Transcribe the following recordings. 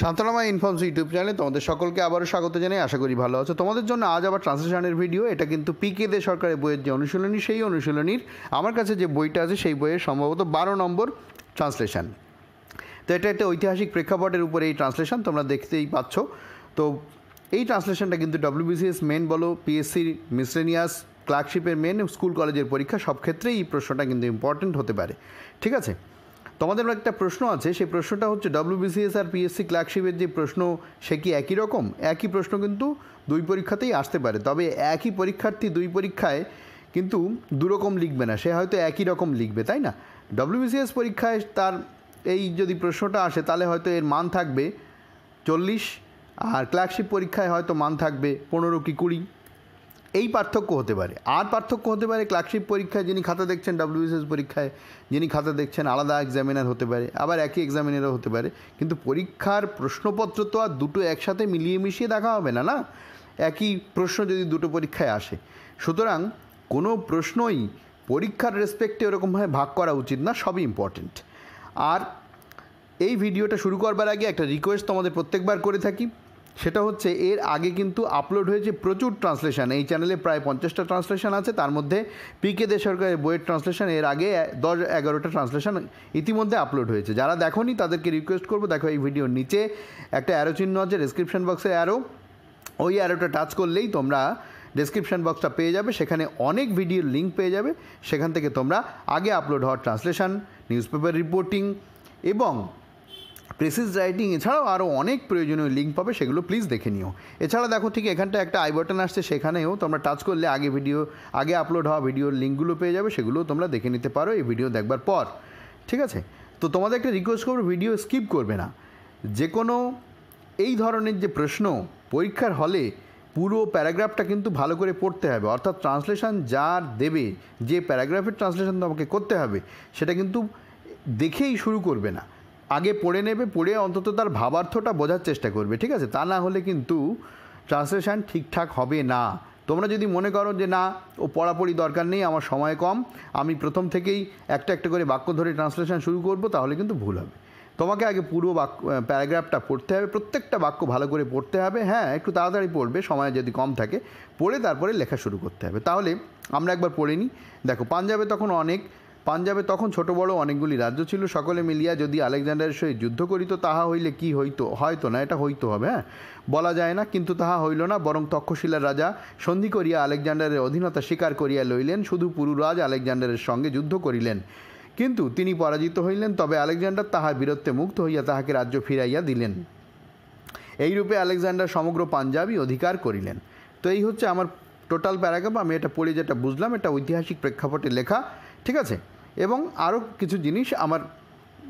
শান্তনামা informs YouTube চ্যানেলে তোমাদের সকলকে আবারও স্বাগত জানাই, আশা করি ভালো আছো। তোমাদের জন্য আজ আবার ট্রান্সলেশনের ভিডিও, এটা কিন্তু পিকে দে সরকারের বইয়ের যে অনুশীলনী, সেই অনুশীলনীর আমার কাছে যে বইটা আছে, সেই বইয়ের সম্ভবত বারো নম্বর ট্রান্সলেশন। তো এটা একটা ঐতিহাসিক প্রেক্ষাপটের উপরে এই ট্রান্সলেশন তোমরা দেখতেই পাচ্ছ। তো এই ট্রান্সলেশনটা কিন্তু ডব্লিউবিসিএস মেন বলো পিএসসির মিসলেনিয়াস ক্লার্কশিপের মেন স্কুল কলেজের পরীক্ষা, সব ক্ষেত্রেই এই প্রশ্নটা কিন্তু ইম্পর্টেন্ট হতে পারে। ঠিক আছে? তোমাদের একটা প্রশ্ন আছে, সেই প্রশ্নটা হচ্ছে ডব্লিউবিসিএস আর পিএসসি ক্লার্কশিপের যে প্রশ্ন, সে কি একই রকম? একই প্রশ্ন কিন্তু দুই পরীক্ষাতেই আসতে পারে, তবে একই পরীক্ষার্থী দুই পরীক্ষায় কিন্তু দুরকম লিখবে না, সে হয়তো একই রকম লিখবে, তাই না? ডব্লিউবিসিএস পরীক্ষায় তার এই যদি প্রশ্নটা আসে, তাহলে হয়তো এর মান থাকবে চল্লিশ, আর ক্লার্কশিপ পরীক্ষায় হয়তো মান থাকবে পনেরো কি কুড়ি। এই পার্থক্য হতে পারে। আর পার্থক্য হতে পারে ক্লার্কশিপ পরীক্ষায় যিনি খাতা দেখছেন ডাব্লিউবিসিএস পরীক্ষায় যিনি খাতা দেখছেন, আলাদা এক্সামিনার হতে পারে, আবার একই এক্সামিনারও হতে পারে। কিন্তু পরীক্ষার প্রশ্নপত্র তো আর দুটো একসাথে মিলিয়ে মিশিয়ে দেখা হবে না না? একই প্রশ্ন যদি দুটো পরীক্ষায় আসে। সুতরাং কোনো প্রশ্নই পরীক্ষার রেসপেক্টে ওরকমভাবে ভাগ করা উচিত না, সবই ইম্পর্টেন্ট আর এই ভিডিওটা শুরু করবার আগে একটা রিকোয়েস্ট তোমাদের প্রত্যেকবার করে থাকি। সেটা হচ্ছে এর আগে কিন্তু আপলোড হয়েছে প্রচুর ট্রান্সলেশন এই চ্যানেলে প্রায় পঞ্চাশটা ট্রান্সলেশন আছে, তার মধ্যে পিকে দে সরকারের বইয়ের ট্রান্সলেশন এর আগে দশ এগারোটা ট্রান্সলেশন ইতিমধ্যে আপলোড হয়েছে। যারা দেখোনি, তাদেরকে রিকোয়েস্ট করব, দেখো এই ভিডিওর নিচে একটা অ্যারো চিহ্ন আছে ডিসক্রিপশন বক্সে অ্যারো ওই অ্যারোটা টাচ করলেই তোমরা ডেসক্রিপশন বক্সটা পেয়ে যাবে, সেখানে অনেক ভিডিওর লিঙ্ক পেয়ে যাবে। সেখান থেকে তোমরা আগে আপলোড হওয়ার ট্রান্সলেশন নিউজ পেপার রিপোর্টিং এবং প্রেসিস রাইটিং এছাড়াও আরও অনেক প্রয়োজনীয় লিঙ্ক পাবে, সেগুলো প্লিজ দেখে নিও। এছাড়া দেখো ঠিক এখানটা একটা আই বাটন আসছে, সেখানেও তোমরা টাচ করলে আগে ভিডিও আগে আপলোড হওয়া ভিডিওর লিঙ্কগুলো পেয়ে যাবে সেগুলো তোমরা দেখে নিতে পারো এই ভিডিও দেখবার পর। ঠিক আছে? তো তোমাদের একটা রিকোয়েস্ট করব ভিডিও স্কিপ করবে না। যে কোনো এই ধরনের যে প্রশ্ন পরীক্ষার হলে পুরো প্যারাগ্রাফটা কিন্তু ভালো করে পড়তে হবে। অর্থাৎ ট্রান্সলেশন যার দেবে, যে প্যারাগ্রাফের ট্রান্সলেশন তোমাকে করতে হবে, সেটা কিন্তু দেখেই শুরু করবে না। আগে পড়ে নেবে, পড়ে অন্তত তার ভাবার্থটা বোঝার চেষ্টা করবে, ঠিক আছে? তা না হলে কিন্তু ট্রান্সলেশান ঠিকঠাক হবে না। তোমরা যদি মনে করো যে না, ও পড়াপড়ি দরকার নেই, আমার সময় কম, আমি প্রথম থেকেই একটা একটা করে বাক্য ধরে ট্রান্সলেশন শুরু করব, তাহলে কিন্তু ভুল হবে। তোমাকে আগে পুরো বাক্য প্যারাগ্রাফটা পড়তে হবে, প্রত্যেকটা বাক্য ভালো করে পড়তে হবে হ্যাঁ একটু তাড়াতাড়ি পড়বে, সময় যদি কম থাকে, পড়ে তারপরে লেখা শুরু করতে হবে। তাহলে আমরা একবার পড়ে নিই। দেখো, পাঞ্জাবে তখন অনেক পাঞ্জাবে তখন ছোট বড় অনেকগুলি রাজ্য ছিল, সকলে মিলিয়া যদি আলেকজান্ডারের সহিত যুদ্ধ করিত, তাহা হইলে কি হইতো? হয়তো না, এটা হইতো হবে হ্যাঁ? বলা যায় না, কিন্তু তাহা হইল না, বরং তক্ষশিলার রাজা সন্ধি করিয়া আলেকজান্ডারের অধীনতা স্বীকার করিয়া লইলেন, শুধু পুরুরাজ আলেকজান্ডারের সঙ্গে যুদ্ধ করিলেন। কিন্তু তিনি পরাজিত হইলেন, তবে আলেকজান্ডার তাহার বীরত্বে মুক্ত হইয়া তাহাকে রাজ্য ফিরাইয়া দিলেন। এইরূপে আলেকজান্ডার সমগ্র পাঞ্জাবই অধিকার করিলেন। তো এই হচ্ছে আমার টোটাল প্যারাগ্রাফ আমি এটা পড়ে যেটা বুঝলাম, এটা ঐতিহাসিক প্রেক্ষাপটে লেখা, ঠিক আছে? এবং আরও কিছু জিনিস আমার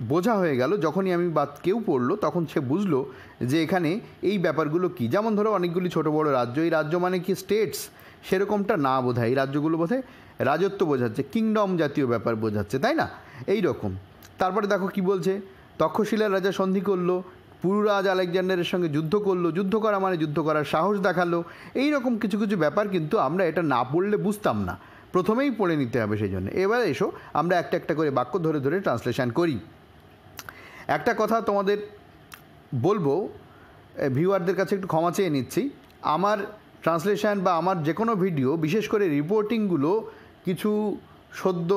বোঝা হয়ে গেল। যখনই আমি বা কেউ পড়ল, তখন সে বুঝলো যে এখানে এই ব্যাপারগুলো কী। যেমন ধরো, অনেকগুলি ছোট বড় রাজ্য। এই রাজ্য মানে কি? স্টেটস। সেরকমটা না বোঝায়। এই রাজ্যগুলো বোধহয় রাজত্ব বোঝাচ্ছে, কিংডম জাতীয় ব্যাপার বোঝাচ্ছে, তাই না? এই রকম তারপরে দেখো কি বলছে? তক্ষশিলার রাজা সন্ধি করল, পুরুরাজ আলেকজান্ডারের সঙ্গে যুদ্ধ করল। যুদ্ধ করা মানে যুদ্ধ করার সাহস দেখাল। এই রকম কিছু কিছু ব্যাপার কিন্তু আমরা এটা না পড়লে বুঝতাম না। প্রথমেই পড়ে নিতে হবে সেই জন্য। এবার এসো, আমরা একটা একটা করে বাক্য ধরে ধরে ট্রান্সলেশন করি। একটা কথা তোমাদের বলব ভিউয়ারদের কাছে একটু ক্ষমা চেয়ে নিচ্ছি। আমার ট্রান্সলেশান বা আমার যে কোনো ভিডিও বিশেষ করে রিপোর্টিংগুলো কিছু সদ্য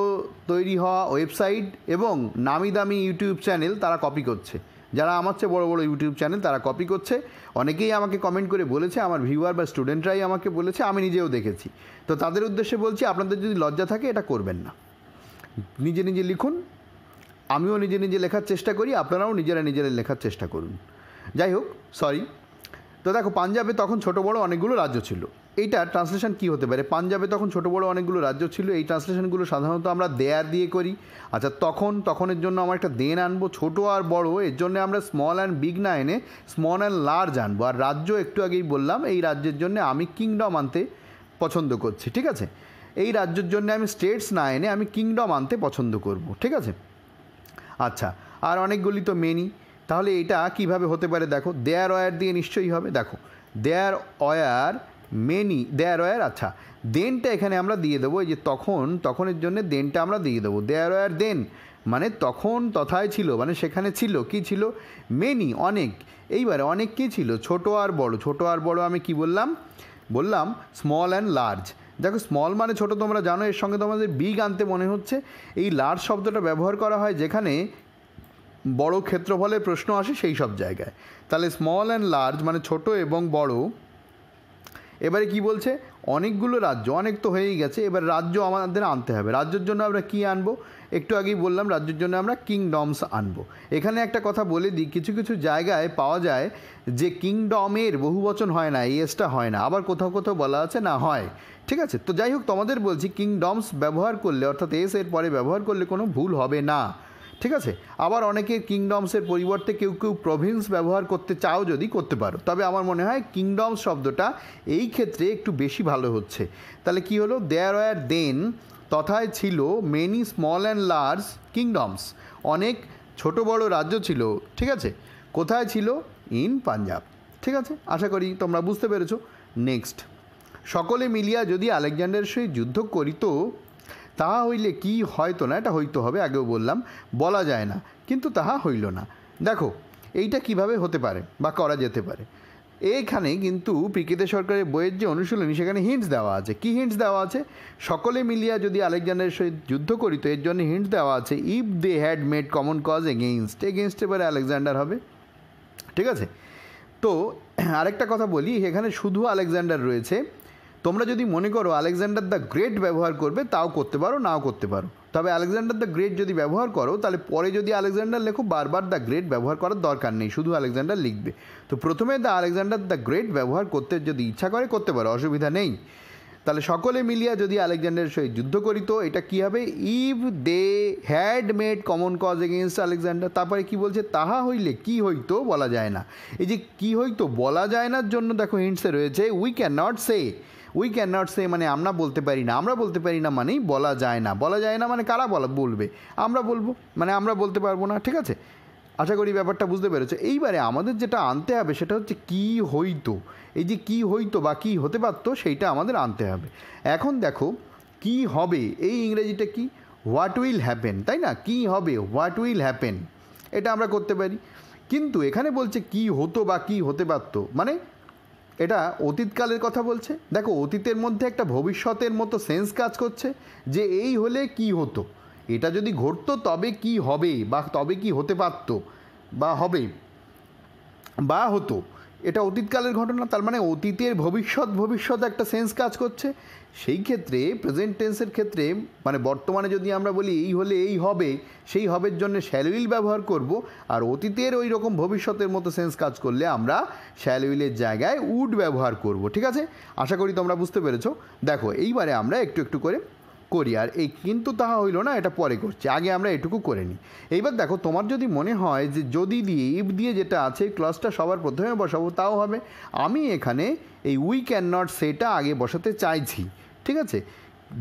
তৈরি হওয়া ওয়েবসাইট এবং নামি দামি ইউটিউব চ্যানেল তারা কপি করছে। যারা আমার চেয়ে বড়ো বড়ো ইউটিউব চ্যানেল তারা কপি করছে। অনেকেই আমাকে কমেন্ট করে বলেছে, আমার ভিউয়ার বা স্টুডেন্টরাই আমাকে বলেছে, আমি নিজেও দেখেছি। তো তাদের উদ্দেশ্যে বলছি, আপনাদের যদি লজ্জা থাকে, এটা করবেন না। নিজে নিজে লিখুন, আমিও নিজে নিজে লেখার চেষ্টা করি, আপনারাও নিজেরা নিজেরা লেখার চেষ্টা করুন। যাই হোক সরি তো দেখো, পাঞ্জাবে তখন ছোট বড় অনেকগুলো রাজ্য ছিল। এইটা ট্রান্সলেশন কি হতে পারে? পাঞ্জাবে তখন ছোট বড় অনেকগুলো রাজ্য ছিল, এই ট্রান্সলেশনগুলো সাধারণত আমরা দেয়ার দিয়ে করি। আচ্ছা তখন, তখনের জন্য আমরা একটা দেন আনব, ছোট আর বড়, এর জন্য আমরা স্মল অ্যান্ড বিগ না এনে স্মল অ্যান্ড লার্জ আনব। আর রাজ্য একটু আগেই বললাম, এই রাজ্যের জন্য আমি কিংডম আনতে পছন্দ করছি, ঠিক আছে? এই রাজ্যের জন্য আমি স্টেটস না এনে আমি কিংডম আনতে পছন্দ করব, ঠিক আছে? আচ্ছা আর অনেকগুলি তো মেনি তাহলে এটা কীভাবে হতে পারে দেখো? দেয়ার ওয়ার দিয়ে নিশ্চয়ই হবে। দেখো, there were many there were আচ্ছা দেনটা এখানে আমরা দিয়ে দেবো, এই যে তখন, তখনের জন্য দেনটা আমরা দিয়ে দেবো। দেয়ার ওয়ার দেন মানে তখন তথায় ছিল মানে সেখানে ছিল, কি ছিল? মেনি অনেক। এইবারে অনেক কী ছিল? ছোট আর বড়। ছোট আর বড় আমি কি বললাম? বললাম স্মল অ্যান্ড লার্জ দেখো স্মল মানে ছোট তোমরা জানো, এর সঙ্গে তোমাদের বিগ আনতে মনে হচ্ছে। এই লার্জ শব্দটা ব্যবহার করা হয় যেখানে বড় ক্ষেত্রফলের প্রশ্ন আসে সেই সব জায়গায়। তাহলে স্মল অ্যান্ড লার্জ মানে ছোট এবং বড় এবারে কি বলছে? অনেকগুলো রাজ্য, অনেক তো হয়েই গেছে, এবার রাজ্য আমাদের আনতে হবে। রাজ্যের জন্য আমরা কি আনব? একটু আগেই বললাম, রাজ্যের জন্য আমরা কিংডমস আনব। এখানে একটা কথা বলে দিই, কিছু কিছু জায়গায় পাওয়া যায় যে কিংডমের বহু বচন হয় না এসটা হয় না, আবার কোথাও কোথাও বলা আছে না, হয়। ঠিক আছে? তো যাই হোক, তোমাদের বলছি, কিংডমস ব্যবহার করলে, অর্থাৎ এস এর পরে ব্যবহার করলে কোনো ভুল হবে না। ঠিক আছে? আবার অনেকে কিংডমসের পরিবর্তে কেউ কেউ প্রভিন্স ব্যবহার করতে চাও যদি করতে পারো। তবে আমার মনে হয় কিংডমস শব্দটা এই ক্ষেত্রে একটু বেশি ভালো হচ্ছে। তাহলে কি হলো? দেয়ার ওয়ার দেন তথায় ছিল many small and large kingdoms অনেক ছোট বড় রাজ্য ছিল, ঠিক আছে? কোথায় ছিল? ইন পাঞ্জাব ঠিক আছে? আশা করি তোমরা বুঝতে পেরেছ। নেক্সট সকলে মিলিয়া যদি আলেকজান্ডারের সহিত যুদ্ধ করিত তাহা হইলে কি হয়তো না, এটা হইতো হবে, আগেও বললাম, বলা যায় না। কিন্তু তাহা হইল না। দেখো, এইটা কীভাবে হতে পারে বা করা যেতে পারে? এইখানে কিন্তু পিকেতে সরকারের বইয়ের যে অনুশীলনী, সেখানে হিন্টস দেওয়া আছে। কি হিন্টস দেওয়া আছে? সকলে মিলিয়া যদি আলেকজান্ডারের সহিত যুদ্ধ করিত এর জন্য হিন্টস দেওয়া আছে if they had made common cause against against এবারে আলেকজান্ডার হবে। ঠিক আছে? তো, আরেকটা কথা বলি, এখানে শুধু আলেকজান্ডার রয়েছে তোমরা যদি মনে করো আলেকজান্ডার দ্য গ্রেট ব্যবহার করবে, তাও করতে পারো, নাও করতে পারো। তবে আলেকজান্ডার দ্য গ্রেট যদি ব্যবহার করো, তাহলে পরে যদি আলেকজান্ডার লেখো, বারবার দ্য গ্রেট ব্যবহার করার দরকার নেই, শুধু আলেকজান্ডার লিখবে। তো প্রথমে দ্য আলেকজান্ডার দ্য গ্রেট ব্যবহার করতে যদি ইচ্ছা করে, করতে পারো, অসুবিধা নেই। তাহলে সকলে মিলিয়া যদি আলেকজান্ডারের সহিত যুদ্ধ করিত এটা কি হবে? If they had made common cause against Alexander, তারপরে কি বলছে? তাহা হইলে কি হইতো বলা যায় না। এই যে কি হইতো বলা যায় নার জন্য দেখো হিন্টসে রয়েছে we can not say we can not say মানে আমরা বলতে পারি না। আমরা বলতে পারি না মানেই বলা যায় না। বলা যায় না মানে কারা বলা বলবে? আমরা বলব। মানে আমরা বলতে পারব না, ঠিক আছে? আশা করি ব্যাপারটা বুঝতে পেরেছ। এইবারে আমাদের যেটা আনতে হবে সেটা হচ্ছে কি হইতো? এই যে কি হইতো বা কী হতে পারতো সেইটা আমাদের আনতে হবে। এখন দেখো, কি হবে? এই ইংরেজিটা কি? হোয়াট উইল হ্যাপেন তাই না? কি হবে? হোয়াট উইল হ্যাপেন এটা আমরা করতে পারি। কিন্তু এখানে বলছে কি হতো বা কি হতে পারতো? মানে এটা অতীতকালের কথা বলছে। দেখো, অতীতের মধ্যে একটা ভবিষ্যতের মতো সেন্স কাজ করছে যে এই হলে কি হতো। এটা যদি ঘটতো, তবে কি হবে বা তবে কি হতে পারতো বা হবে বা হতো। এটা অতীতকালের ঘটনা, তার মানে অতীতের ভবিষ্যৎ ভবিষ্যৎ একটা সেন্স কাজ করছে। সেই ক্ষেত্রে প্রেজেন্ট টেন্সের ক্ষেত্রে মানে বর্তমানে যদি আমরা বলি এই হলে এই হবে, সেই হবের জন্য শ্যালউইল ব্যবহার করব, আর অতীতের ওই রকম ভবিষ্যতের মতো সেন্স কাজ করলে আমরা শ্যালউইলের জায়গায় উড ব্যবহার করব, ঠিক আছে? আশা করি তোমরা বুঝতে পেরেছ। দেখো, এইবারে আমরা একটু একটু করে করি আর এই কিন্তু তাহা হইল না, এটা পরে করছি। আগে আমরা এটুকু করে নিই। এইবার দেখো, তোমার যদি মনে হয় যে যদি দিয়ে ইফ দিয়ে যেটা আছে ক্লসটা সবার প্রথমে বসাবো, তাও হবে। আমি এখানে এই উই ক্যান নট সেটা আগে বসাতে চাইছি, ঠিক আছে?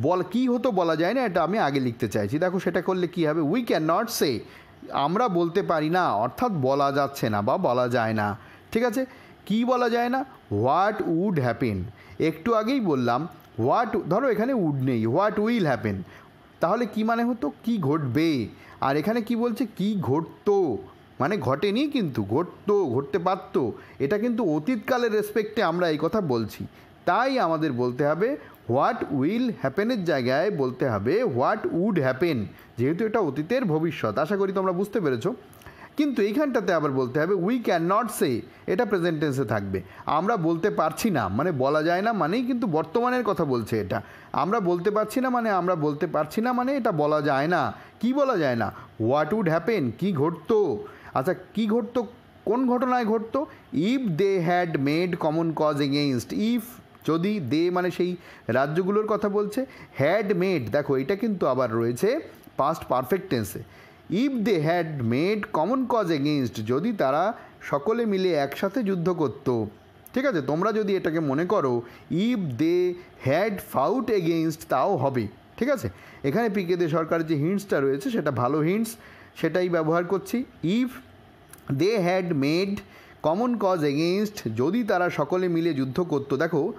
বল, কি হতো বলা যায় না, এটা আমি আগে লিখতে চাইছি। দেখো, সেটা করলে কি হবে? উই ক্যান নট সে আমরা বলতে পারি না, অর্থাৎ বলা যাচ্ছে না বা বলা যায় না, ঠিক আছে? কি বলা যায় না? হোয়াট উড হ্যাপেন একটু আগেই বললাম হোয়াট ধরো এখানে উড নেই হোয়াট উইল হ্যাপেন তাহলে কি মানে হতো? কি ঘটবে? আর এখানে কি বলছে? কি ঘটতো? মানে ঘটেনি কিন্তু, ঘটতো, ঘটতে পারতো। এটা কিন্তু অতীতকালের রেসপেক্টে আমরা এই কথা বলছি। তাই আমাদের বলতে হবে হোয়াট উইল হ্যাপেনের জায়গায় বলতে হবে হোয়াট উড হ্যাপেন যেহেতু এটা অতীতের ভবিষ্যৎ, আশা করি তোমরা বুঝতে পেরেছ। কিন্তু এইখানটাতে আবার বলতে হবে উই ক্যান নট সে এটা প্রেজেন্ট টেন্সে থাকবে। আমরা বলতে পারছি না মানে বলা যায় না মানেই কিন্তু বর্তমানের কথা বলছে এটা। আমরা বলতে পারছি না মানে আমরা বলতে পারছি না মানে এটা বলা যায় না। কি বলা যায় না? হোয়াট উড হ্যাপেন কি ঘটতো? আচ্ছা কি ঘটতো? কোন ঘটনায় ঘটতো? If they had made common cause against if যদি দে মানে সেই রাজ্যগুলোর কথা বলছে হ্যাড মেড দেখো এটা কিন্তু আবার রয়েছে পাস্ট পারফেক্ট টেন্সে if they had made common cause against যদি তারা সকলে মিলে একসাথে যুদ্ধ করতো। ঠিক আছে, তোমরা যদি এটাকে মনে করো if they had fought against তাও হবে। ঠিক আছে? এখানে পিকে দে সরকারের যে হিন্টসটা রয়েছে, সেটা ভালো হিন্টস সেটাই ব্যবহার করছি। If they had made common cause against যদি তারা সকলে মিলে যুদ্ধ করতো। দেখো,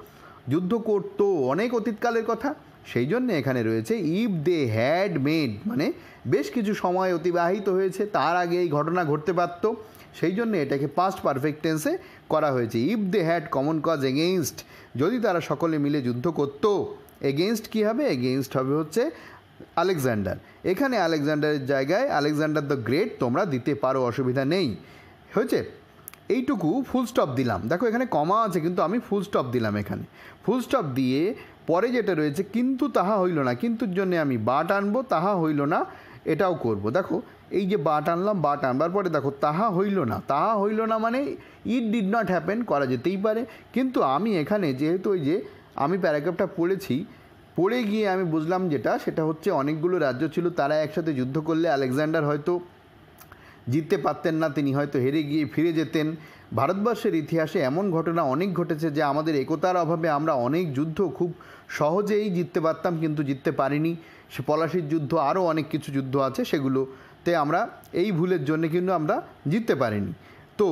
যুদ্ধ করতো অনেক অতীতকালের কথা সেই জন্য এখানে রয়েছে ইফ দে হ্যাড মেড মানে বেশ কিছু সময় অতিবাহিত হয়েছে, তার আগে এই ঘটনা ঘটতে পারত। সেই জন্য এটাকে পাস্ট পারফেক্ট টেন্সে করা হয়েছে। If they had common cause against যদি তারা সকলে মিলে যুদ্ধ করতো এগেনস্ট কী হবে? এগেনস্ট হবে হচ্ছে আলেকজান্ডার। এখানে আলেকজান্ডারের জায়গায় আলেকজান্ডার দ্য গ্রেট, তোমরা দিতে পারো, অসুবিধা নেই। হয়েছে? এইটুকু ফুল স্টপ দিলাম। দেখো এখানে কমা আছে, কিন্তু আমি ফুল স্টপ দিলাম এখানে। ফুল স্টপ দিয়ে পরে যেটা রয়েছে, কিন্তু তাহা হইল না। কিন্তুর জন্য আমি বাট আনব, তাহা হইল না, এটাও করব। দেখো, এই যে বাট আনলাম বাট আনবার পরে দেখো, তাহা হইল না। তাহা হইল না মানে ইট ডিড নট হ্যাপেন করা যেতেই পারে। কিন্তু আমি এখানে যেহেতু ওই যে আমি প্যারাগ্রাফটা পড়েছি, পড়ে গিয়ে আমি বুঝলাম যেটা, সেটা হচ্ছে অনেকগুলো রাজ্য ছিল, তারা একসাথে যুদ্ধ করলে আলেকজান্ডার হয়তো জিততে পারতেন না, তিনি হয়তো হেরে গিয়ে ফিরে যেতেন। ভারতবর্ষের ইতিহাসে এমন ঘটনা অনেক ঘটেছে যে আমাদের একতার অভাবে আমরা অনেক যুদ্ধ খুব সহজেই জিততে পারতাম, কিন্তু জিততে পারিনি। সে পলাশির যুদ্ধ, আরও অনেক কিছু যুদ্ধ আছে, সেগুলোতে আমরা এই ভুলের জন্য কিন্তু আমরা জিততে পারিনি। তো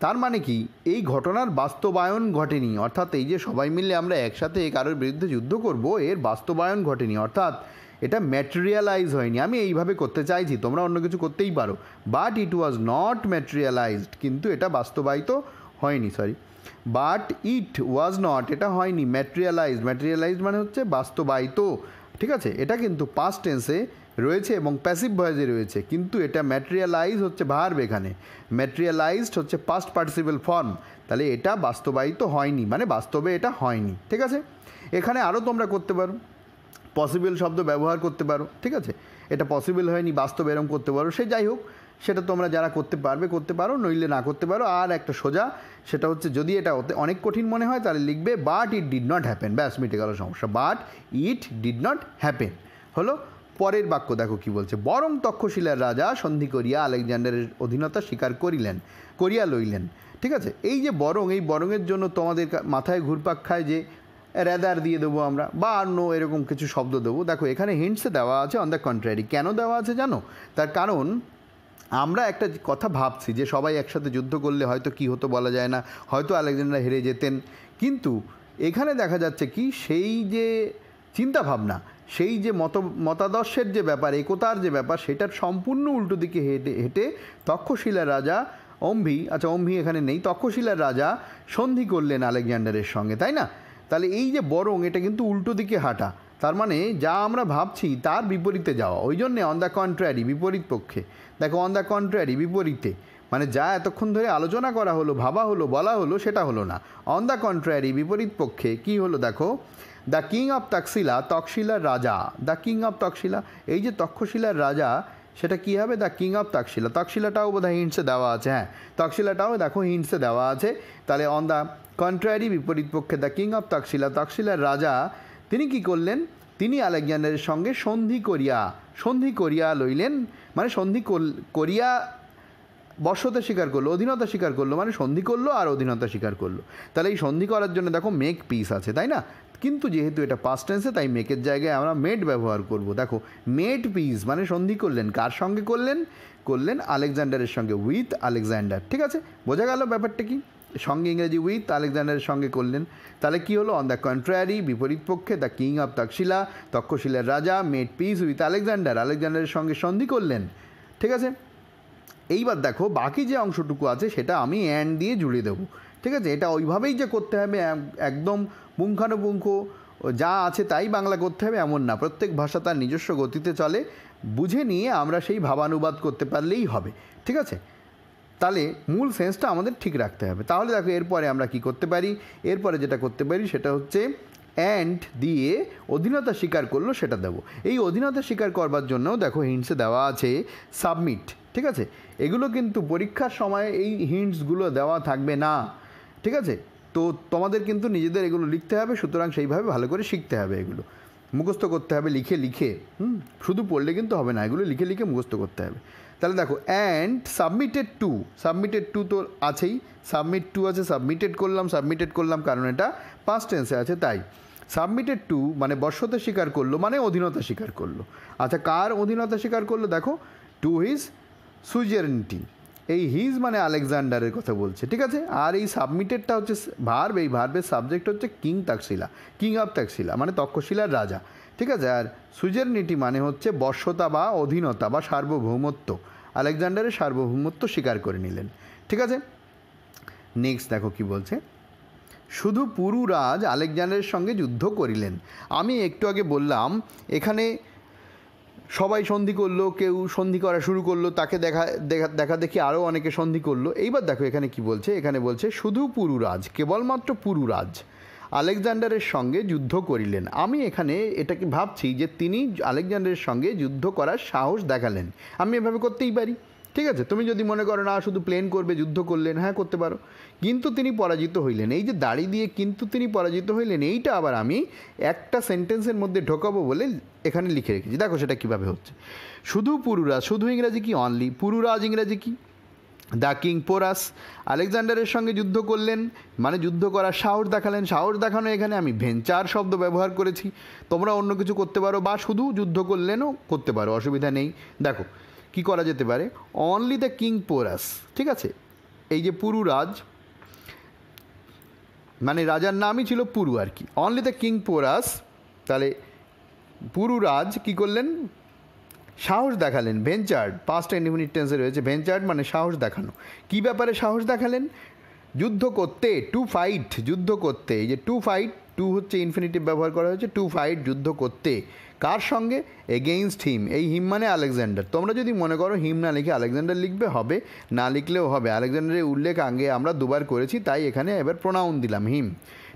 তার মানে কি? এই ঘটনার বাস্তবায়ন ঘটেনি। অর্থাৎ এই যে সবাই মিলে আমরা একসাথে এ কারোর বিরুদ্ধে যুদ্ধ করব, এর বাস্তবায়ন ঘটেনি। অর্থাৎ এটা ম্যাটেরিয়ালাইজ হয়নি। আমি এইভাবে করতে চাইছি, তোমরা অন্য কিছু করতেই পারো। But it was not materialised কিন্তু এটা বাস্তবায়িত হয়নি sorry but it was not এটা হয়নি ম্যাটেরিয়ালাইজ ম্যাটেরিয়ালাইজ মানে হচ্ছে বাস্তবায়িত। ঠিক আছে? এটা কিন্তু পাস্ট টেন্সে রয়েছে এবং প্যাসিভ ভয়েসে রয়েছে, কিন্তু এটা ম্যাটেরিয়ালাইজ হচ্ছে ভার্ব এখানে। ম্যাটেরিয়ালাইজড হচ্ছে পাস্ট পার্টিসিপেল ফর্ম তাহলে এটা বাস্তবায়িত হয়নি মানে বাস্তবে এটা হয়নি। ঠিক আছে? এখানে আরও তোমরা করতে পারো। পসিবল শব্দ ব্যবহার করতে পারো, ঠিক আছে? এটা পসিবল হয়নি, বাস্তবে এরম করতে পারো, সে যাই হোক, সেটা তোমরা যারা করতে পারবে, করতে পারো, নইলে না করতে পারো, আর একটা সোজা, সেটা হচ্ছে যদি এটা অনেক কঠিন মনে হয়, তাহলে লিখবে but it did not happen ব্যাস, মিটে গেল সমস্যা। But it did not happen হলো পরের বাক্য, দেখো কি বলছে, বরং তক্ষশিলার রাজা সন্ধি করিয়া আলেকজান্ডারের অধীনতা স্বীকার করিলেন, করিয়া লইলেন। ঠিক আছে? এই যে বরং, এই বরংয়ের জন্য তোমাদের মাথায় ঘুরপাক খায় যে রেদার দিয়ে দেবো আমরা। বা অন্য এরকম কিছু শব্দ দেবো। দেখো, এখানে হিন্টসে দেওয়া আছে অন দ্য কন্ট্রারি কেন দেওয়া আছে জানো? তার কারণ, আমরা একটা কথা ভাবছি যে সবাই একসাথে যুদ্ধ করলে হয়তো কি হতো বলা যায় না, হয়তো আলেকজান্ডার হেরে যেতেন। কিন্তু এখানে দেখা যাচ্ছে কি, সেই যে চিন্তা ভাবনা সেই যে মত, মতাদর্শের যে ব্যাপার, একতার যে ব্যাপার, সেটার সম্পূর্ণ উল্টো দিকে হেঁটে হেঁটে তক্ষশিলার রাজা অম্ভি আচ্ছা অম্ভি এখানে নেই, তক্ষশিলার রাজা সন্ধি করলেন আলেকজান্ডারের সঙ্গে, তাই না? তাহলে এই যে বরং এটা কিন্তু উল্টো দিকে হাঁটা, তার মানে যা আমরা ভাবছি তার বিপরীতে যাওয়া, ওই জন্যে অন দ্য কন্ট্রারি বিপরীত পক্ষে। দেখো অন দ্য কন্ট্রারি বিপরীতে। মানে যা এতক্ষণ ধরে আলোচনা করা হলো, ভাবা হলো, বলা হলো, সেটা হলো না। অন দ্য কন্ট্রারি বিপরীত পক্ষে কি হলো দেখো? দ্য কিং অফ তক্ষশিলা তক্ষশিলার রাজা। দ্য কিং অফ তক্ষশিলা এই যে তক্ষশিলার রাজা, সেটা কী হবে? দ্য কিং অফ তক্ষশিলা তক্ষশিলাটাও বোধহয় হিন্টসে দেওয়া আছে হ্যাঁ। তক্ষশিলাটাও দেখো হিন্টসে দেওয়া আছে। তাহলে অন দ্য কন্ট্রারি বিপরীত পক্ষে দ্য কিং অফ তক্ষশিলা তক্ষশিলার রাজা, তিনি কি করলেন? তিনি আলেকজান্ডারের সঙ্গে সন্ধি করিয়া সন্ধি করিয়া লইলেন মানে সন্ধি করিয়া বর্ষতা স্বীকার করল, অধীনতা স্বীকার করল মানে সন্ধি করল আর অধীনতা স্বীকার করল। তাহলে এই সন্ধি করার জন্য দেখো মেক পিস আছে, তাই না? কিন্তু যেহেতু এটা পাস্ট টেন্সে তাই মেকের জায়গায় আমরা মেড ব্যবহার করব। দেখো মেড পিস মানে সন্ধি করলেন, কার সঙ্গে করলেন? করলেন আলেকজান্ডারের সঙ্গে উইথ আলেকজান্ডার, ঠিক আছে? বোঝা গেল ব্যাপারটা কি? সঙ্গে ইংরেজি উইথ আলেকজান্ডারের সঙ্গে করলেন। তাহলে কি হলো? অন দ্য কন্ট্রারি বিপরীত পক্ষে দ্য কিং অফ তক্ষশিলা তক্ষশিলার রাজা মেড পিস উইথ আলেকজান্ডার আলেকজান্ডারের সঙ্গে সন্ধি করলেন। ঠিক আছে? এইবার দেখো, বাকি যে অংশটুকু আছে, সেটা আমি অ্যান্ড দিয়ে জুড়ে দেবো। ঠিক আছে? এটা ওইভাবেই যে করতে হবে একদম পুঙ্খানুপুঙ্খ। যা আছে তাই বাংলা করতে হবে, এমন না। প্রত্যেক ভাষা তার নিজস্ব গতিতে চলে। বুঝে নিয়ে আমরা সেই ভাবানুবাদ করতে পারলেই হবে। ঠিক আছে? তাহলে মূল সেন্সটা আমাদের ঠিক রাখতে হবে। তাহলে দেখো, এরপরে আমরা কি করতে পারি? এরপরে যেটা করতে পারি সেটা হচ্ছে অ্যান্ড দিয়ে অধীনতা স্বীকার করল, সেটা দেবো। এই অধীনতা স্বীকার করবার জন্যও দেখো হিন্টসে দেওয়া আছে সাবমিট ঠিক আছে? এগুলো কিন্তু পরীক্ষার সময় এই হিন্টসগুলো দেওয়া থাকবে না, ঠিক আছে? তো তোমাদের কিন্তু নিজেদের এগুলো লিখতে হবে, সুতরাং সেইভাবে ভালো করে শিখতে হবে এগুলো। মুখস্থ করতে হবে লিখে লিখে, হুম? শুধু পড়লে কিন্তু হবে না, এগুলো লিখে লিখে মুখস্থ করতে হবে। তাহলে দেখো and submitted to submitted to তো আছেই সাবমিট টু আছে সাবমিটেড করলাম সাবমিটেড করলাম, কারণ এটা পাস্ট টেন্সে আছে, তাই। সাবমিটেড টু মানে বর্ষতে স্বীকার করল মানে অধীনতা স্বীকার করল। আচ্ছা কার অধীনতা স্বীকার করল? দেখো টু হিজ সুজেরেন্টি এই হিজ মানে আলেকজান্ডারের কথা বলছে, ঠিক আছে? আর এই সাবমিটেডটা হচ্ছে ভার্ব এই ভার্বের সাবজেক্ট হচ্ছে king Taxila king of Taxila মানে তক্ষশিলার রাজা, ঠিক আছে? আর সুজেরনিটি মানে হচ্ছে বর্ষতা বা অধীনতা বা সার্বভৌমত্ব। আলেকজান্ডারের সার্বভৌমত্ব স্বীকার করে নিলেন। ঠিক আছে? নেক্সট দেখো কি বলছে। শুধু পুরুরাজ আলেকজান্ডারের সঙ্গে যুদ্ধ করিলেন। আমি একটু আগে বললাম, এখানে সবাই সন্ধি করল, কেউ সন্ধি করা শুরু করল, তাকে দেখা দেখা দেখা দেখি আরও অনেকে সন্ধি করল। এইবার দেখো এখানে কি বলছে? এখানে বলছে, শুধু পুরুরাজ কেবলমাত্র পুরুরাজ আলেকজান্ডারের সঙ্গে যুদ্ধ করিলেন। আমি এখানে এটাকে ভাবছি যে তিনি আলেকজান্ডারের সঙ্গে যুদ্ধ করার সাহস দেখালেন। আমি এভাবে করতেই পারি। ঠিক আছে? তুমি যদি মনে করো, না, শুধু প্লেন করবে, যুদ্ধ করলেন। হ্যাঁ করতে পারো। কিন্তু তিনি পরাজিত হইলেন। এই যে দাড়ি দিয়ে কিন্তু তিনি পরাজিত হইলেন, এইটা আবার আমি একটা সেন্টেন্সের মধ্যে ঢোকাবো বলে এখানে লিখে রেখেছি। দেখো সেটা কীভাবে হচ্ছে। শুধু পুরুরাজ শুধু ইংরাজি কি? অনলি। পুরুরাজ ইংরাজি কি? The king Porus. আলেকজান্ডারের সঙ্গে যুদ্ধ করলেন মানে যুদ্ধ করার সাহস দেখালেন। সাহস দেখানো এখানে আমি ভেঞ্চার শব্দ ব্যবহার করেছি। তোমরা অন্য কিছু করতে পারো বা শুধু যুদ্ধ করলেনও করতে পারো, অসুবিধা নেই। দেখো, কি করা যেতে পারে? অনলি দ্য কিং পোরাস, ঠিক আছে? এই যে পুরু রাজ মানে রাজার নামই ছিল পুরু আর কি। অনলি দ্য কিং পোরাস, তাহলে পুরু রাজ কী করলেন? সাহস দেখালেন ভেঞ্চার্ড পাস্ট ইনডিফিনিট টেন্সে রয়েছে ভেঞ্চার্ড মানে সাহস দেখানো। কি ব্যাপারে সাহস দেখালেন? যুদ্ধ করতে টু ফাইট যুদ্ধ করতে, এই যে টু ফাইট টু হচ্ছে ইনফিনিটিভ ব্যবহার করা হয়েছে টু ফাইট যুদ্ধ করতে। কার সঙ্গে? এগেইনস্ট হিম এই হিম মানে আলেকজান্ডার। তোমরা যদি মনে করো হিম না লিখে আলেকজান্ডার লিখবে, হবে। না লিখলেও হবে। আলেকজান্ডারের উল্লেখ আগে আমরা দুবার করেছি, তাই এখানে এবার প্রোনাউন দিলাম হিম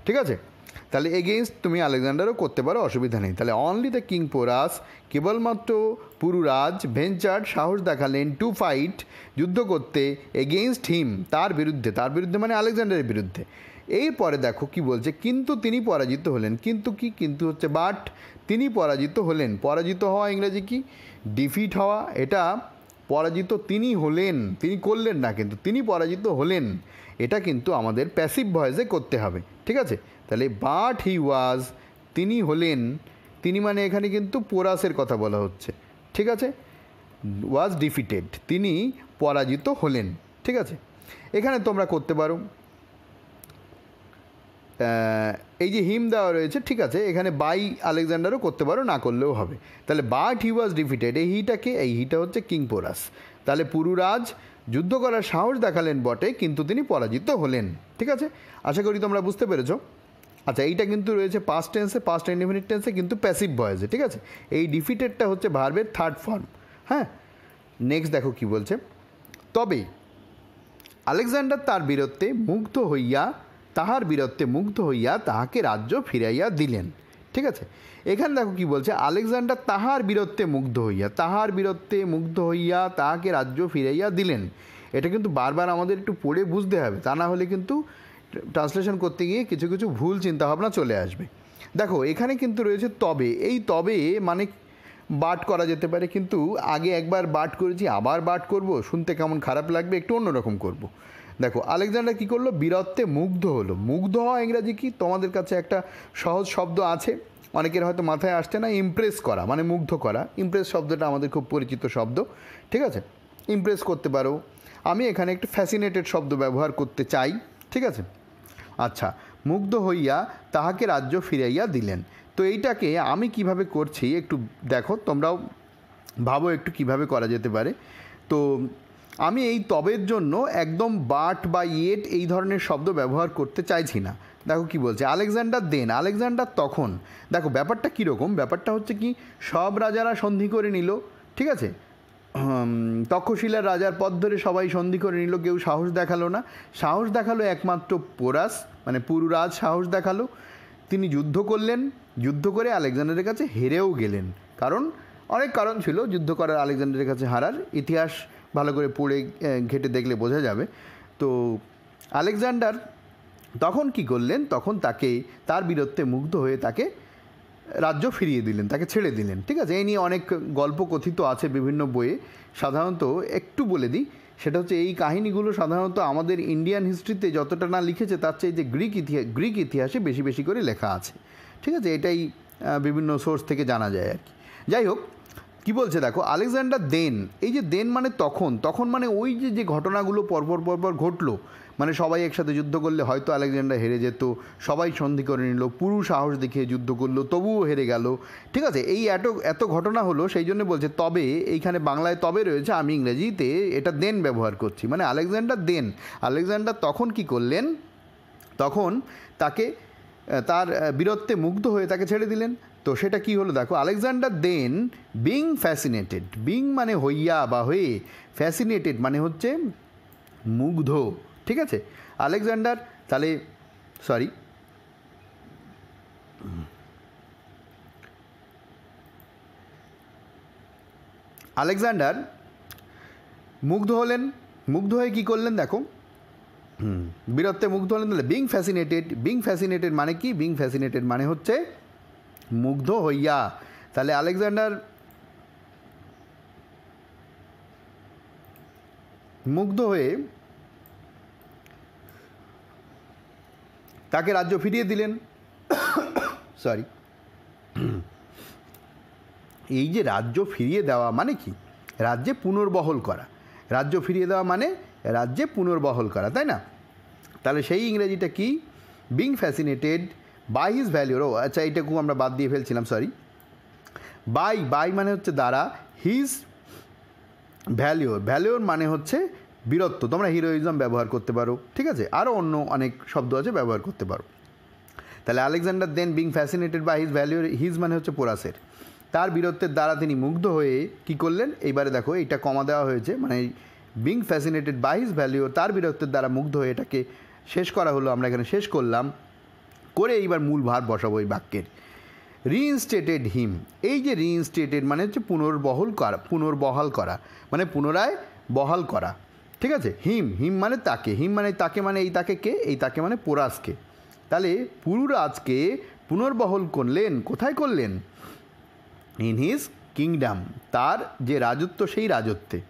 ঠিক আছে? তাহলে এগেইনস্ট তুমি আলেকজান্ডারও করতে পারো, অসুবিধা নেই। তাহলে অনলি দ্য কিং পোরাস কেবলমাত্র পুরুরাজ ভেঞ্চার্ড সাহস দেখালেন টু ফাইট যুদ্ধ করতে এগেইনস্ট হিম তার বিরুদ্ধে। তার বিরুদ্ধে মানে আলেকজান্ডারের বিরুদ্ধে। এরপরে দেখো কি বলছে, কিন্তু তিনি পরাজিত হলেন। কিন্তু কি? কিন্তু হচ্ছে বাট তিনি পরাজিত হলেন। পরাজিত হওয়া ইংরেজি কি? ডিফিট হওয়া। এটা পরাজিত তিনি হলেন। তিনি করলেন না কিন্তু। তিনি পরাজিত হলেন। এটা কিন্তু আমাদের প্যাসিভ ভয়েসে করতে হবে। ঠিক আছে? তাহলে বাট হি ওয়াজ তিনি হলেন, তিনি মানে এখানে কিন্তু পোরাসের কথা বলা হচ্ছে, ঠিক আছে? ওয়াজ ডিফিটেড তিনি পরাজিত হলেন, ঠিক আছে? এখানে তোমরা করতে পারো। এই যে হিম দেওয়া রয়েছে, ঠিক আছে? এখানে বাই আলেকজান্ডারও করতে পারো, না করলেও হবে। তাহলে বাট হি ওয়াজ ডিফিটেড এই হিটাকে এই হিটা হচ্ছে কিং পোরাস। তাহলে পুরুরাজ যুদ্ধ করার সাহস দেখালেন বটে, কিন্তু তিনি পরাজিত হলেন, ঠিক আছে? আশা করি তোমরা বুঝতে পেরেছ। আচ্ছা এইটা কিন্তু রয়েছে পাস্ট টেন্সে পাস্ট ইনডিফিনিট টেন্সে কিন্তু প্যাসিভ ভয়েসে ঠিক আছে? এই ডিফিটেডটা হচ্ছে ভার্বের থার্ড ফর্ম হ্যাঁ? নেক্সট দেখো কি বলছে। তবে আলেকজান্ডার তার বীরত্বে মুগ্ধ হইয়া, তাহার বীরত্বে মুগ্ধ হইয়া তাহাকে রাজ্য ফিরাইয়া দিলেন, ঠিক আছে? এখানে দেখো কি বলছে, আলেকজান্ডার তাহার বীরত্বে মুগ্ধ হইয়া, তাহার বীরত্বে মুগ্ধ হইয়া তাহাকে রাজ্য ফিরাইয়া দিলেন। এটা কিন্তু বারবার আমাদের একটু পড়ে বুঝতে হবে, তা না হলে কিন্তু ট্রান্সলেশন করতে গিয়ে কিছু কিছু ভুল চিন্তাভাবনা চলে আসবে। দেখো, এখানে কিন্তু রয়েছে তবে। এই তবে মানে বাট করা যেতে পারে, কিন্তু আগে একবার বাট করেছি, আবার বাট করব, শুনতে কেমন খারাপ লাগবে, একটু অন্যরকম করব। দেখো, আলেকজান্ডার কী করল? বীরত্বে মুগ্ধ হলো। মুগ্ধ হওয়া ইংরাজি কি? তোমাদের কাছে একটা সহজ শব্দ আছে। অনেকের হয়তো মাথায় আসছে না ইমপ্রেস করা মানে মুগ্ধ করা। ইমপ্রেস শব্দটা আমাদের খুব পরিচিত শব্দ, ঠিক আছে? ইমপ্রেস করতে পারো। আমি এখানে একটু ফ্যাসিনেটেড শব্দ ব্যবহার করতে চাই, ঠিক আছে? আচ্ছা মুগ্ধ হইয়া তাহাকে রাজ্য ফিরাইয়া দিলেন। তো এইটাকে আমি কীভাবে করছি একটু দেখো, তোমরাও ভাবো একটু কীভাবে করা যেতে পারে। তো আমি এই তবের জন্য একদম বাট বা ইয়েট এই ধরনের শব্দ ব্যবহার করতে চাইছি না। দেখো কি বলছে, আলেকজান্ডার দেন, আলেকজান্ডার তখন। দেখো ব্যাপারটা কীরকম, ব্যাপারটা হচ্ছে কি, সব রাজারা সন্ধি করে নিল, ঠিক আছে? তক্ষশিলার রাজার পথ ধরে সবাই সন্ধি করে নিল, কেউ সাহস দেখাল না। সাহস দেখাল একমাত্র পোরাস মানে পুরুরাজ সাহস দেখাল। তিনি যুদ্ধ করলেন, যুদ্ধ করে আলেকজান্ডারের কাছে হেরেও গেলেন। কারণ, অনেক কারণ ছিল, যুদ্ধ করার আলেকজান্ডারের কাছে হারার। ইতিহাস ভালো করে পড়ে ঘেটে দেখলে বোঝা যাবে। তো আলেকজান্ডার তখন কি করলেন? তখন তাকে, তার বীরত্বে মুগ্ধ হয়ে তাকে রাজ্য ফিরিয়ে দিলেন, তাকে ছেড়ে দিলেন। ঠিক আছে? এই নিয়ে অনেক গল্প কথিত আছে বিভিন্ন বইয়ে। সাধারণত একটু বলে দিই, সেটা হচ্ছে এই কাহিনীগুলো সাধারণত আমাদের ইন্ডিয়ান হিস্ট্রিতে যতটা না লিখেছে, তার চেয়ে যে গ্রিক ইতিহাস গ্রিক ইতিহাসে বেশি বেশি করে লেখা আছে। ঠিক আছে? এটাই বিভিন্ন সোর্স থেকে জানা যায় আর কি। যাই হোক, কি বলছে দেখো? আলেকজান্ডার দেন, এই যে দেন মানে তখন তখন মানে ওই যে যে ঘটনাগুলো পরপর পরপর ঘটলো মানে সবাই একসাথে যুদ্ধ করলে হয়তো আলেকজান্ডার হেরে যেত, সবাই সন্ধি করে নিল পুরু সাহস দেখিয়ে যুদ্ধ করল, তবুও হেরে গেল। ঠিক আছে, এই এত এত ঘটনা হলো, সেই জন্য বলছে তবে, এইখানে বাংলায় তবে রয়েছে, আমি ইংরেজিতে এটা দেন ব্যবহার করছি। মানে আলেকজান্ডার দেন। আলেকজান্ডার তখন কি করলেন? তখন তাকে, তার বীরত্বে মুগ্ধ হয়ে তাকে ছেড়ে দিলেন। তো সেটা কি হলো? দেখো, Alexander then being fascinated being মানে হইয়া বা হয়ে ফ্যাসিনেটেড মানে হচ্ছে মুগ্ধ। ঠিক আছে? আলেকজান্ডার, তাহলে সরি আলেকজান্ডার, মুগ্ধ হলেন। মুগ্ধ হয়ে কী করলেন দেখো? বীরত্বে মুগ্ধ হলেন তাহলে বিং ফ্যাসিনেটেড বিং ফ্যাসিনেটেড মানে কি? বিং ফ্যাসিনেটেড মানে হচ্ছে মুগ্ধ হইয়া। তাহলে আলেকজান্ডার, মুগ্ধ হয়ে তাকে রাজ্য ফিরিয়ে দিলেন। সরি এই যে রাজ্য ফিরিয়ে দেওয়া মানে কি? রাজ্যে পুনর্বহল করা। রাজ্য ফিরিয়ে দেওয়া মানে রাজ্যে পুনর্বহল করা, তাই না? তাহলে সেই ইংরেজিটা কি? Being fascinated by his valour ও আচ্ছা এইটাকু আমরা বাদ দিয়ে ফেলছিলাম সরি বাই বাই মানে হচ্ছে দ্বারা হিজ ভ্যালিওর ভ্যালিওর মানে হচ্ছে বীরত্ব, তোমরা হিরোইজম ব্যবহার করতে পারো, ঠিক আছে? আরও অন্য অনেক শব্দ আছে ব্যবহার করতে পারো। তাহলে Alexander then being fascinated by his valour his মানে হচ্ছে পোরাসের। তার বীরত্বের দ্বারা তিনি মুগ্ধ হয়ে কি করলেন? এইবারে দেখো এটা কমা দেওয়া হয়েছে মানে being fascinated by his valour তার বীরত্বের দ্বারা মুগ্ধ হয়ে এটাকে শেষ করা হলো, আমরা এখানে শেষ করলাম। করে এইবার মূল ভার বসাবো এই বাক্যের। রিইনস্টেটেড হিম, এই যে রিইনস্টেটেড মানে হচ্ছে পুনর্বহল করা, পুনর্বহাল করা মানে পুনরায় বহাল করা। ঠিক আছে? হিম হিম মানে তাকে, হিম মানে তাকে মানে এই তাকে কে? এই তাকে মানে পোরাসকে। তাহলে পুরুরাজকে পুনর্বহল করলেন, কোথায় করলেন? ইন হিজ কিংডম তার যে রাজত্ব, সেই রাজত্বে।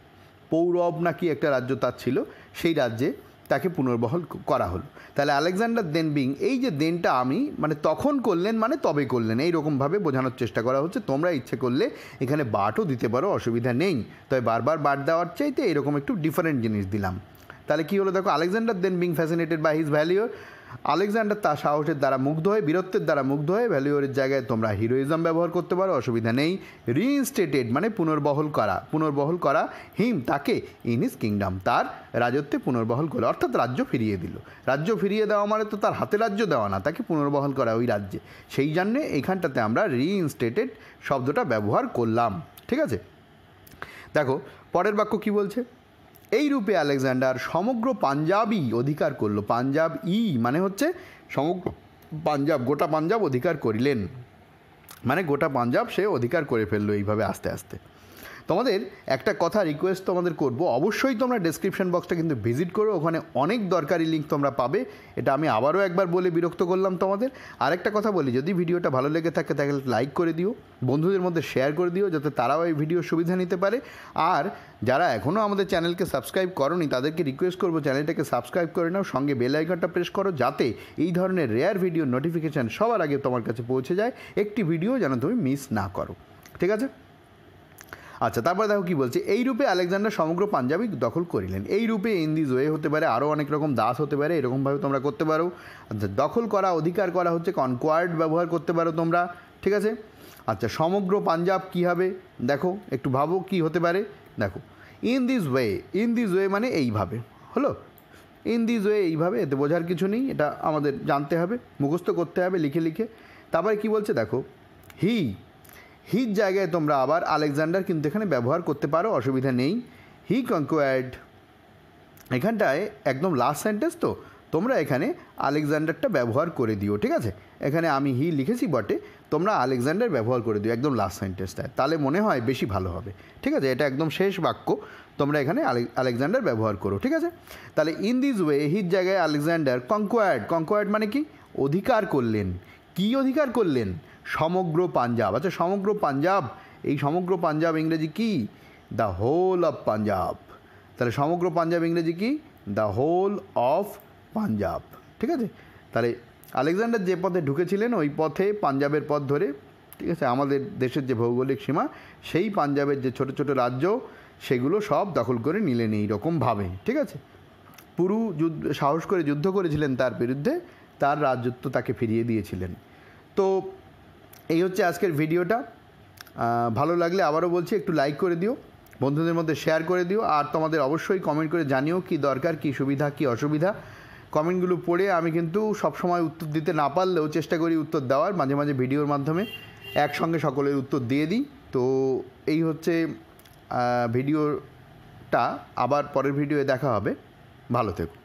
পৌরব নাকি একটা রাজ্য তার ছিল, সেই রাজ্যে তাকে পুনর্বহল করা হলো। তাহলে আলেকজান্ডার দেন বিং, এই যে দেনটা আমি মানে তখন করলেন মানে তবে করলেন এই রকমভাবে বোঝানোর চেষ্টা করা হচ্ছে। তোমরা ইচ্ছে করলে এখানে বাটও দিতে পারো, অসুবিধা নেই। তবে বারবার বাট দেওয়ার চাইতে এরকম একটু ডিফারেন্ট জিনিস দিলাম। তাহলে কী হলো দেখো, Alexander then being fascinated by his valour Alexander তার সাহসের দ্বারা মুগ্ধ হয়ে, বীরত্বের দ্বারা মুগ্ধ হয়ে ভ্যালিওরের জায়গায় তোমরা হিরোইজম ব্যবহার করতে পারো, অসুবিধা নেই। রিইনস্টেটেড মানে পুনর্বহল করা পুনর্বহল করা। হিম তাকে ইন ইস কিংডম, তার রাজত্বে পুনর্বহল করল অর্থাৎ রাজ্য ফিরিয়ে দিল। রাজ্য ফিরিয়ে দেওয়া মানে তো তার হাতে রাজ্য দেওয়া না, তাকে পুনর্বহল করা ওই রাজ্যে। সেই জন্যে এইখানটাতে আমরা রিইনস্টেটেড শব্দটা ব্যবহার করলাম। ঠিক আছে? দেখো, পরের বাক্য কি বলছে? এই রূপে আলেকজান্ডার সমগ্র পাঞ্জাবই অধিকার করল। পাঞ্জাব ই মানে হচ্ছে সমগ্র পাঞ্জাব, গোটা পাঞ্জাব অধিকার করিলেন। মানে গোটা পাঞ্জাব সে অধিকার করে ফেলল এইভাবে আস্তে আস্তে। তোমাদের একটা কথা রিকোয়েস্ট তোমাদের করব। অবশ্যই তোমরা ডেসক্রিপশন বক্সটা কিন্তু ভিজিট করো, ওখানে অনেক দরকারি লিঙ্ক তোমরা পাবে। এটা আমি আবারও একবার বলে বিরক্ত করলাম তোমাদের। আরেকটা কথা বলি, যদি ভিডিওটা ভালো লেগে থাকে তাহলে লাইক করে দিও, বন্ধুদের মধ্যে শেয়ার করে দিও, যাতে তারাও এই ভিডিওর সুবিধা নিতে পারে। আর যারা এখনও আমাদের চ্যানেলকে সাবস্ক্রাইব করনি, তাদেরকে রিকোয়েস্ট করব চ্যানেলটাকে সাবস্ক্রাইব করে নাও, সঙ্গে বেল আইকনটা প্রেস করো, যাতে এই ধরনের রেয়ার ভিডিও নোটিফিকেশান সবার আগে তোমার কাছে পৌঁছে যায়। একটি ভিডিও যেন তুমি মিস না করো। ঠিক আছে? আচ্ছা তারপরে দেখো কি বলছে? এই রূপে আলেকজান্ডার সমগ্র পাঞ্জাবি দখল করিলেন। এই রূপে ইন্দিজ ওয়ে হতে পারে আরও অনেক রকম দাস হতে পারে, এরকমভাবে তোমরা করতে পারো। আচ্ছা দখল করা অধিকার করা হচ্ছে, কনকোয়ার্ড ব্যবহার করতে পারো তোমরা, ঠিক আছে? আচ্ছা সমগ্র পাঞ্জাব কী হবে? দেখো, একটু ভাবো কি হতে পারে। দেখো in this way in this way মানে এইভাবে, হলো? ইন দিস ওয়ে এইভাবে, এতে বোঝার কিছু নেই, এটা আমাদের জানতে হবে, মুখস্থ করতে হবে লিখে লিখে। তারপরে কি বলছে? দেখো, হি হির জায়গায় তোমরা আবার আলেকজান্ডার কিন্তু এখানে ব্যবহার করতে পারো, অসুবিধা নেই। হি কনকোয়ার্ড এখানটায় একদম লাস্ট সেন্টেন্স তো, তোমরা এখানে আলেকজান্ডারটা ব্যবহার করে দিও, ঠিক আছে? এখানে আমি হি লিখেছি বটে, তোমরা আলেকজান্ডার ব্যবহার করে দিও, একদম লাস্ট সেন্টেন্সটায় তাহলে মনে হয় বেশি ভালো হবে, ঠিক আছে? এটা একদম শেষ বাক্য, তোমরা এখানে আলে- আলেকজান্ডার ব্যবহার করো, ঠিক আছে? তাহলে ইন দিস ওয়ে হির জায়গায় আলেকজান্ডার কনকোয়ার্ড কনকোয়ার্ড মানে কি? অধিকার করলেন। কি অধিকার করলেন? সমগ্র পাঞ্জাব। আচ্ছা সমগ্র পাঞ্জাব, এই সমগ্র পাঞ্জাব ইংরেজি কি? The whole of Punjab. তাহলে সমগ্র পাঞ্জাব ইংরেজি কি? The whole of Punjab. ঠিক আছে? তাহলে আলেকজান্ডার যে পথে ঢুকেছিলেন, ওই পথে পাঞ্জাবের পথ ধরে, ঠিক আছে, আমাদের দেশের যে ভৌগোলিক সীমা, সেই পাঞ্জাবের যে ছোট ছোট রাজ্য, সেগুলো সব দখল করে নিলেন এই রকমভাবে ঠিক আছে? পুরু যুদ্ধ, সাহস করে যুদ্ধ করেছিলেন তার বিরুদ্ধে, তার রাজত্ব তাকে ফিরিয়ে দিয়েছিলেন। তো এই হচ্ছে আজকের ভিডিওটা। ভালো লাগলে আবারও বলছি, একটু লাইক করে দিও, বন্ধুদের মধ্যে শেয়ার করে দিও, আর তোমাদের অবশ্যই কমেন্ট করে জানিও কি দরকার, কি সুবিধা, কি অসুবিধা। কমেন্টগুলো পড়ে আমি কিন্তু সবসময় উত্তর দিতে না পারলেও চেষ্টা করি উত্তর দেওয়ার, মাঝে মাঝে ভিডিওর মাধ্যমে একসঙ্গে সকলের উত্তর দিয়ে দিই। তো এই হচ্ছে ভিডিওটা, আবার পরের ভিডিওয়ে দেখা হবে। ভালো থেকো।